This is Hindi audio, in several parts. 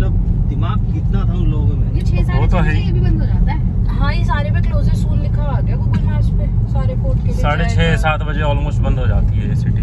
मतलब दिमाग कितना था उन लोगों में। ये छह साढ़े वो तो है ही। ये भी बंद हो जाता है। हाँ ये सारे पे क्लोजेस्ट सून लिखा आ गया गूगल मैप्स पे सारे पोर्ट के साढ़े छः सात बजे ऑलमोस्ट बंद हो जाती है ये सिटी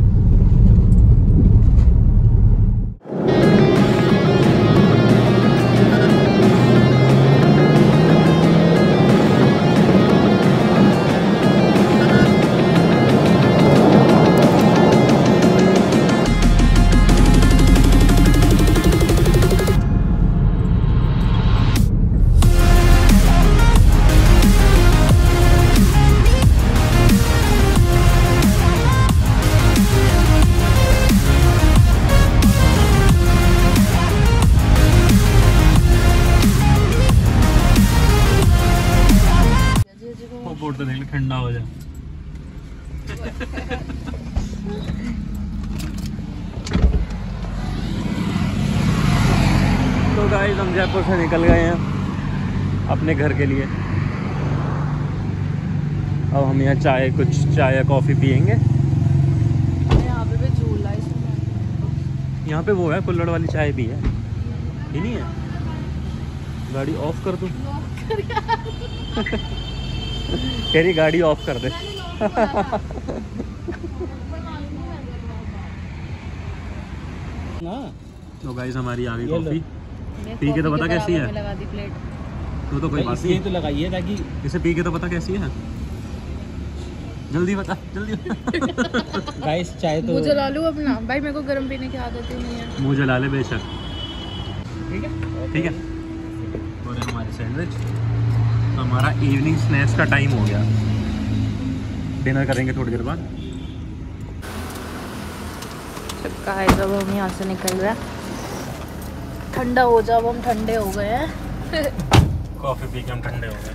गाइस हम जयपुर से निकल गए हैं अपने घर के लिए। अब हम यहाँ चाय कुछ चाय या कॉफ़ी पियेंगे। यहाँ पे भी झूला है यहाँ पे वो है कुल्लड़ वाली चाय भी है। ये नहीं है? गाड़ी ऑफ़ कर दूँ कह रही गाड़ी ऑफ़ कर दे। हाँ तो गाइस हमारी आ गई कॉफ़ी पी के तो बता कैसी है? लगा दी प्लेट तो तो कोई बात नहीं। तो लगाइए ताकि इसे पी के तो पता कैसी है? जल्दी बता जल्दी बता। गाइस चाय तो मुझे ला लूँ अपना। भाई मेरे को गर्म पीने की आदत ही नहीं है। मुँह जला ले बेशक। ठीक है? ठीक है। और हमारे सैंडविच तो हमारा इवनिंग स्नैक्स का टाइम हो गया। डिनर करेंगे थोड़ी देर बाद। है जब हम यहाँ से निकल रहे हैं। ठंडा हो जाओ हम ठंडे हो गए हैं। कॉफ़ी पी के हम ठंडे हो गए।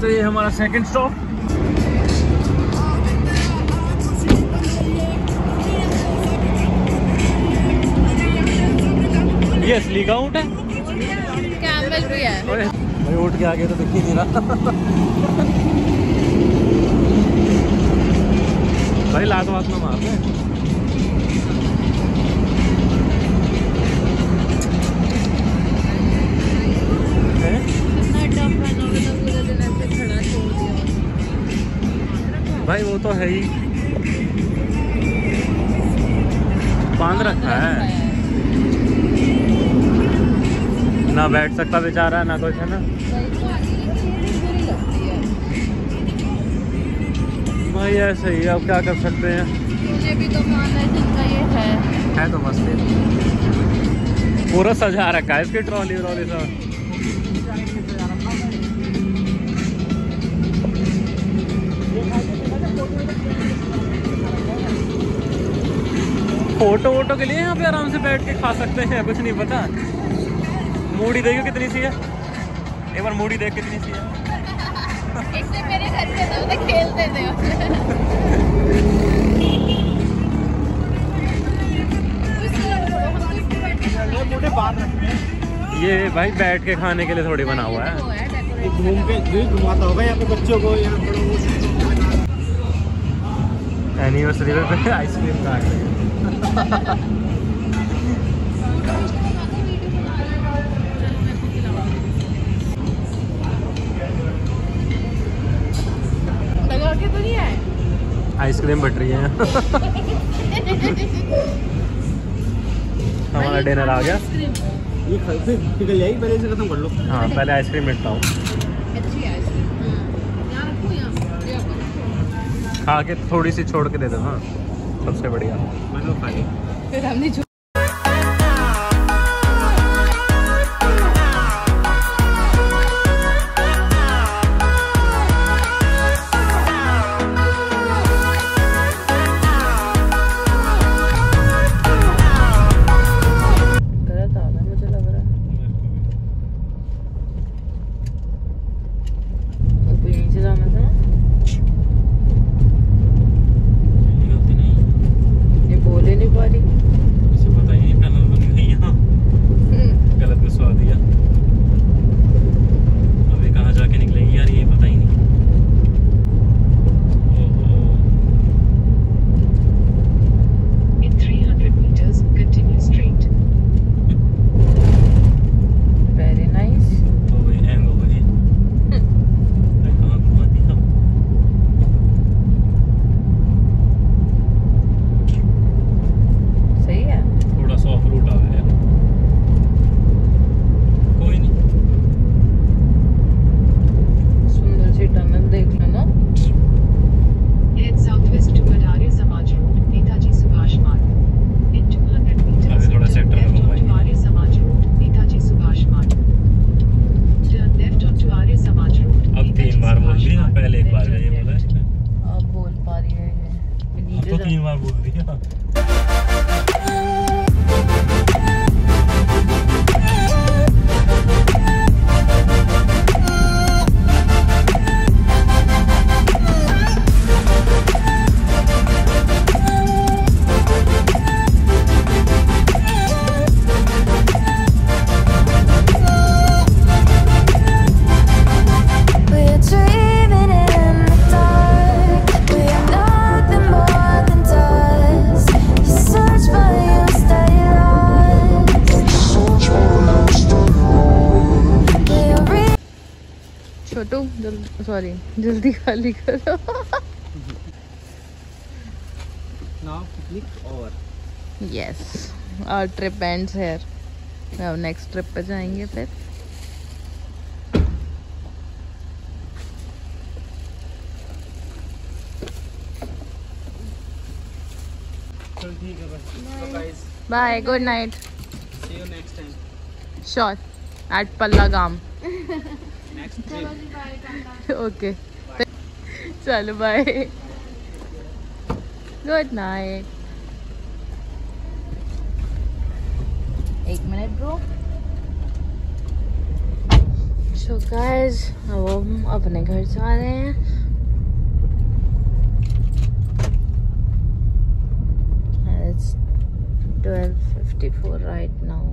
तो ये हमारा सेकंड स्टॉप असली का ऊँट है। कैमल भी है। भाई ऊँट के आगे तो दिख ही नहीं रहा। भाई लात वात में मार दे। हैं? कितना टफ है ना मतलब पूरे दिन ऐसे खड़ा छोड़ दिया। भाई वो तो है ही। बाँध रखा है। ना बैठ सकता बेचारा ना कुछ है ना? भाई ऐसे ही अब क्या कर सकते हैं? मुझे भी तो है ये है। है तो मस्ती पूरा सजा रखा है इसकी ट्रॉली व्रॉली सब। फ़ोटो वोटो के लिए यहाँ पे आराम से बैठ के खा सकते हैं कुछ नहीं पता। मूड़ी देखो कितनी सी है? एक बार मूड़ी देख कितनी सी है? इससे मेरे घर पे तो रखते हैं। ये भाई बैठ के खाने के लिए थोड़ी बना हुआ है। घूम के घुमाता होगा यहाँ पे बच्चों को या एनिवर्सरी पे आइसक्रीम काट रहे हैं आइसक्रीम बट रही है। हमारा डिनर आ गया। ये निकल जाएगी पहले इसे खत्म कर लो। हाँ पहले आइसक्रीम मिलता हूँ। अच्छी है आइसक्रीम। यहाँ रखूँ यहाँ। ये आपको। खा के थोड़ी सी छोड़ के दे दो हाँ। सबसे बढ़िया। मैं तो फिर हमने 昨天晚上，我。जल्दी सॉरी जल्दी खाली करो। नाउ पिकनिक ओवर यस और ट्रिप एंड्स हेयर अब नेक्स्ट ट्रिप पे जाएँगे फिर। Bye good night see you next time sure at Palla गाम ओके चलो बाय गुड नाइट एक मिनट ब्रो सो गाइस अब हम अपने घर जा रहे हैं। And It's 12:54 right now.